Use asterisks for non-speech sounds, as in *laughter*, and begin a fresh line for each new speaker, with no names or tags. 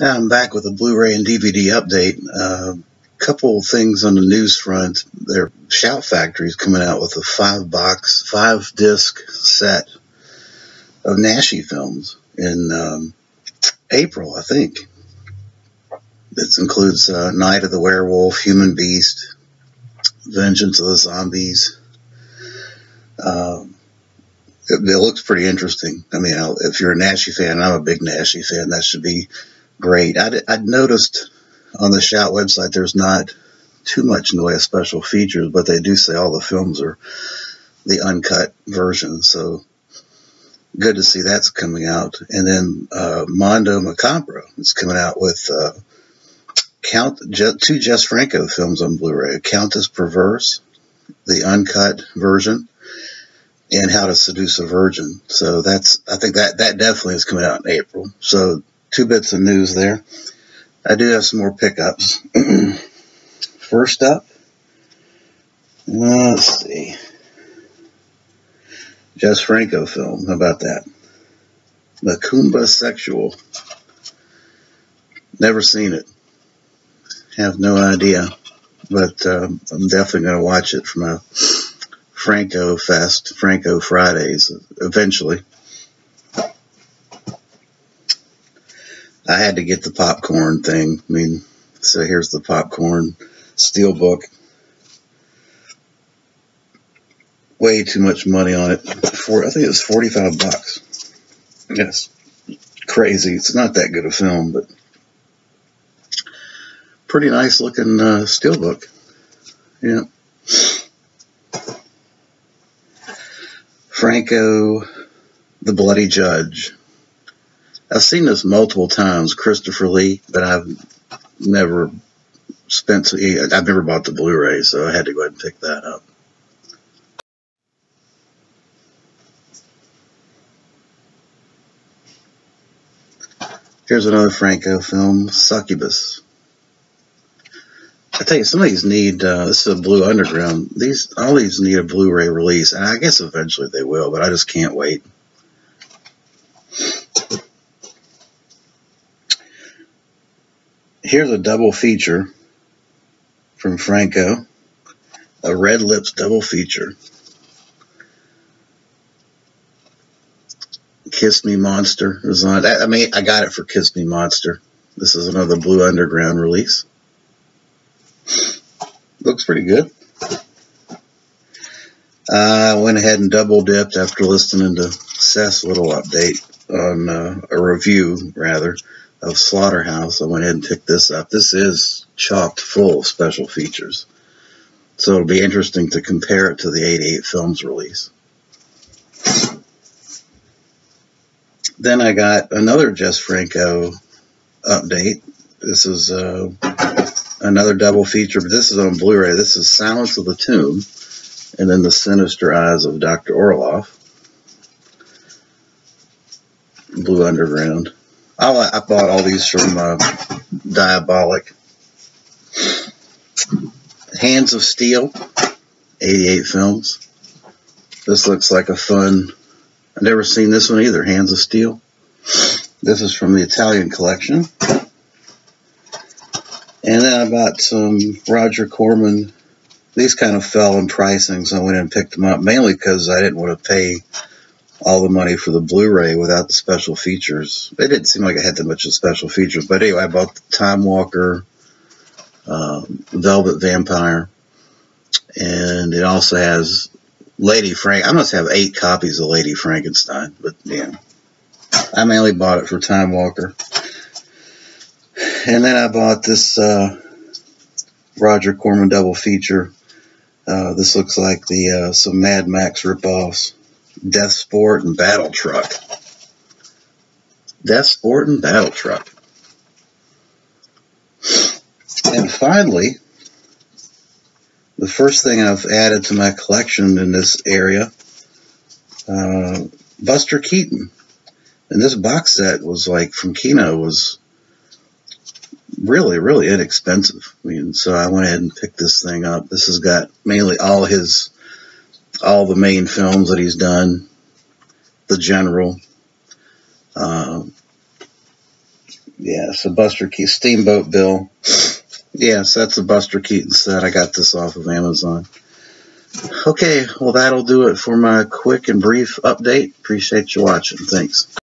I'm back with a Blu-ray and DVD update. A uh, couple things on the news front. Their Shout Factory is coming out with a five-box, five-disc set of Naschy films in um, April, I think. This includes uh, Night of the Werewolf, Human Beast, Vengeance of the Zombies. Um, it, it, looks pretty interesting. I mean, if you're a Naschy fan, I'm a big Naschy fan. That should be great. I'd, I'd noticed on the Shout website there's not too much in the way of special features, but they do say all the films are the uncut version. So good to see that's coming out. And then uh, Mondo Macabro is coming out with uh, Count two Jess Franco films on Blu-ray: Countess Perverse, the uncut version, and How to Seduce a Virgin. So that's I think that that definitely is coming out in April. So two bits of news there. I do have some more pickups. *clears throat* First up, let's see. Jess Franco film. How about that? Macumba Sexual. Never seen it. Have no idea. But um, I'm definitely going to watch it from a Franco Fest, Franco Fridays, eventually. I had to get the popcorn thing. I mean, so here's the popcorn steelbook. Way too much money on it. For I think it was 45 bucks. Yes, crazy. It's not that good a film, but pretty nice looking uh, steelbook. Yeah. Franco, the Bloody Judge. I've seen this multiple times, Christopher Lee, but I've never spent. I've never bought the Blu-ray, so I had to go ahead and pick that up. Here's another Franco film, Succubus. I tell you, some of these need. Uh, this is a Blue Underground. These all these need a Blu-ray release, and I guess eventually they will, but I just can't wait. Here's a double feature from Franco, a Red Lips double feature. Kiss Me Monster is on. I mean, I got it for Kiss Me Monster. This is another Blue Underground release. Looks pretty good. I went ahead and double dipped after listening to Seth's little update on uh, a review, rather, of Slaughterhouse, I went ahead and picked this up. This is chocked full of special features. So it'll be interesting to compare it to the 88 Films release. Then I got another Jess Franco update. This is uh, another double feature, but this is on Blu-ray. This is Silence of the Tomb, and then The Sinister Eyes of Dr. Orloff. Blue Underground. I, I bought all these from uh, Diabolik. Hands of Steel, 88 films. This looks like a fun, I've never seen this one either, Hands of Steel. This is from the Italian collection. And then I bought some Roger Corman. These kind of fell in pricing, so I went and picked them up, mainly because I didn't want to pay all the money for the Blu-ray without the special features. It didn't seem like it had that much of special features, but anyway, I bought the Time Walker, uh, Velvet Vampire, and it also has Lady Frank. I must have eight copies of Lady Frankenstein, but yeah, I mainly bought it for Time Walker. And then I bought this uh, Roger Corman double feature. Uh, this looks like the uh, some Mad Max ripoffs. Death Sport and Battle Truck. Death Sport and Battle Truck. And finally, the first thing I've added to my collection in this area, uh, Buster Keaton. And this box set was like from Kino was really, really inexpensive. I mean, so I went ahead and picked this thing up. This has got mainly all his all the main films that he's done, The General, uh, Yeah, so Buster Keaton, Steamboat Bill. Yes, that's a Buster Keaton set. I got this off of Amazon. Okay, well, that'll do it for my quick and brief update. Appreciate you watching. Thanks.